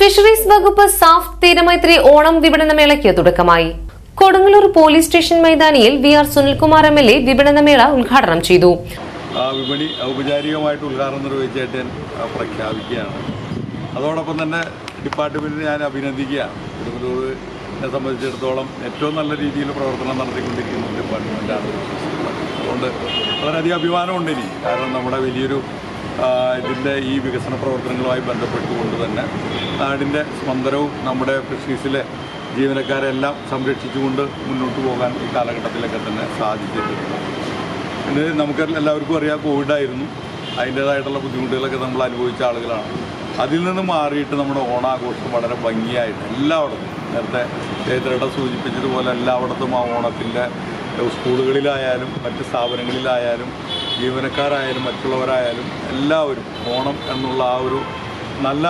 Fisheries വകുപ്പ് SAFF Theeramaithri Onam വിപണന മേളയ്ക്ക് തുടക്കമായി. കൊടുങ്ങല്ലൂർ പോലീസ് സ്റ്റേഷൻ മൈതാനിയിൽ V R Sunilkumar M L A വിപണനമേള ഉദ്ഘാടനം ചെയ്തു. വിപണി ഔപചാരികമായിട്ട് ഉദ്ഘാടനം നിർവഹിച്ചായിട്ട് ഞാൻ പ്രഖ്യാപിക്കുകയാണ്. അതോടൊപ്പം തന്നെ ഡിപ്പാർട്ട്മെന്റിനെ ഞാൻ അഭിനന്ദിക്കുകയാണ്. കൊടുങ്ങല്ലൂരിനെ സംബന്ധിച്ചിടത്തോളം ഏറ്റവും നല്ല രീതിയിൽ പ്രവർത്തനം നടത്തിക്കൊണ്ടിരിക്കുന്ന ഡിപ്പാർട്ട്മെന്റാണ് അതുകൊണ്ട് വളരെയധികം അഭിമാനമുണ്ട് ഇനി. കാരണം നമ്മുടെ വലിയൊരു ഇതിന്റെ ഈ വികസന പ്രവർത്തനങ്ങളുമായി ബന്ധപ്പെട്ടുകൊണ്ട് തന്നെ നാടിന്റെ സ്പന്ദനവും നമ്മുടെ ഫിഷീസിലെ ജീവനക്കാരെല്ലാം സംരക്ഷിച്ചുകൊണ്ട് മുന്നോട്ട് പോകാൻ ഈ കാലഘട്ടത്തിലൊക്കെ തന്നെ സാധിച്ചിട്ടുണ്ട്. പിന്നെ നമുക്ക് എല്ലാവർക്കും അറിയാം കോവിഡായിരുന്നു അതിന്റേതായിട്ടുള്ള ബുദ്ധിമുട്ടുകളൊക്കെ നമ്മൾ അനുഭവിച്ച ആളുകളാണ്. അതിൽ നിന്ന് മാറിയിട്ട് നമ്മുടെ ഓണാഘോഷം വളരെ ഭംഗിയായിട്ട് എല്ലായിടത്തും. നേരത്തെ ചൈത്രയുടെ സൂചിപ്പിച്ചതുപോലെ എല്ലായിടത്തും ആ ഓണത്തിന്റെ സ്കൂളുകളിലായാലും മറ്റ് സ്ഥാപനങ്ങളിലായാലും ജീവനക്കാരായാലും മറ്റുള്ളവരായാലും എല്ലാവരും ഓണം എന്നുള്ള ആ ഒരു നല്ല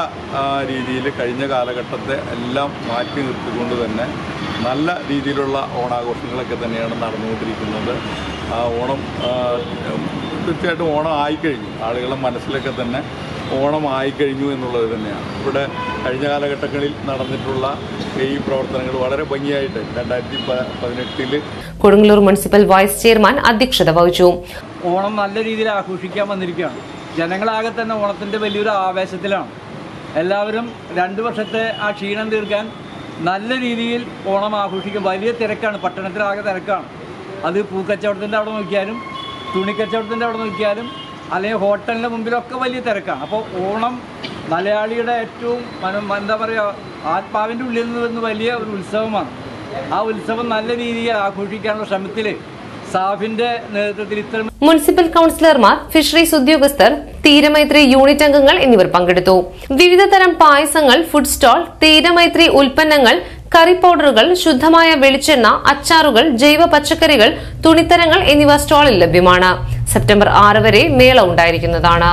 രീതിയിൽ കഴിഞ്ഞ കാലഘട്ടത്തെ എല്ലാം മാറ്റി നിർത്തിക്കൊണ്ട് തന്നെ നല്ല രീതിയിലുള്ള ഓണാഘോഷങ്ങളൊക്കെ തന്നെയാണ് നടന്നുകൊണ്ടിരിക്കുന്നത്. ആ ഓണം തീർച്ചയായിട്ടും ഓണം ആയിക്കഴിഞ്ഞു. ആളുകളുടെ മനസ്സിലൊക്കെ തന്നെ ഓണം ആയിക്കഴിഞ്ഞു എന്നുള്ളത് തന്നെയാണ്. ഇവിടെ കഴിഞ്ഞ കാലഘട്ടങ്ങളിൽ നടന്നിട്ടുള്ള ഈ പ്രവർത്തനങ്ങൾ വളരെ ഭംഗിയായിട്ട് രണ്ടായിരത്തി പതിനെട്ടിൽ കൊടുങ്ങല്ലൂർ മുനിസിപ്പൽ വൈസ് ചെയർമാൻ അധ്യക്ഷത വഹിച്ചു. ഓണം നല്ല രീതിയിൽ ആഘോഷിക്കാൻ വന്നിരിക്കുകയാണ്. ജനങ്ങളാകെ തന്നെ ഓണത്തിന്റെ വലിയൊരു ആവേശത്തിലാണ്. എല്ലാവരും രണ്ടു വർഷത്തെ ആ ക്ഷീണം തീർക്കാൻ നല്ല രീതിയിൽ ഓണം ആഘോഷിക്കും. വലിയ തിരക്കാണ്. പട്ടണത്തിലാകെ തിരക്കാണ്. അത് പൂക്കച്ചവടത്തിന്റെ അവിടെ നോക്കിയാലും തുണിക്കച്ചവടത്തിന്റെ അവിടെ നോക്കിയാലും അല്ലെങ്കിൽ ഹോട്ടലിന്റെ മുമ്പിലൊക്കെ വലിയ തിരക്കാണ്. അപ്പോൾ ഓണം മലയാളിയുടെ ഏറ്റവും എന്താ പറയുക ആത്മാവിന്റെ ഉള്ളിൽ നിന്ന് വരുന്ന വലിയ ഒരു ഉത്സവമാണ്. ആ ഉത്സവം നല്ല രീതിയിൽ ആഘോഷിക്കാനുള്ള ശ്രമത്തിൽ സാഫിന്റെ നേതൃത്വത്തിൽ ഇത്തരം മുനിസിപ്പൽ കൌൺസിലർമാർ ഫിഷറീസ് ഉദ്യോഗസ്ഥർ തീരമൈത്രി യൂണിറ്റ് അംഗങ്ങൾ എന്നിവർ പങ്കെടുത്തു. വിവിധ തരം പായസങ്ങൾ ഫുഡ് സ്റ്റോൾ തീരമൈത്രി ഉൽപ്പന്നങ്ങൾ കറി പൗഡറുകൾ ശുദ്ധമായ വെളിച്ചെണ്ണ അച്ചാറുകൾ ജൈവ പച്ചക്കറികൾ തുണിത്തരങ്ങൾ എന്നിവ സ്റ്റാളിൽ ലഭ്യമാണ്. സെപ്റ്റംബർ ആറ് വരെ മേള ഉണ്ടായിരിക്കുന്നതാണ്